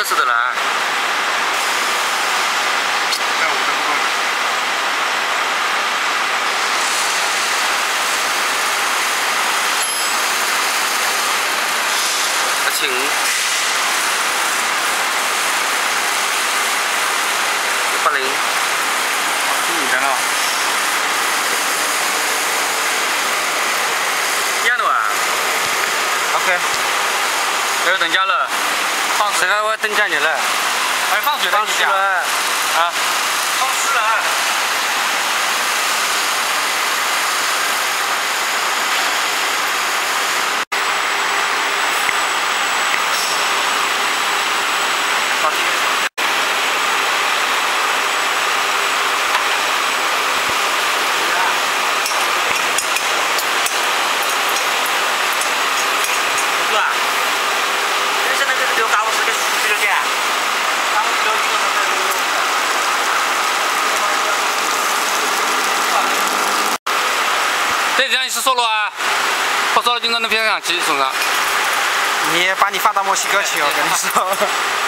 就是的啦。请。八零。五的了。一样的吧？OK。要等家了。放水了，我要等价你了？哎，放水了。放水了。啊。放湿了。这几你是说了啊？不说了就我那边上去送上。你把你发到墨西哥去，我跟你说。